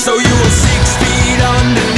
So you were six feet under.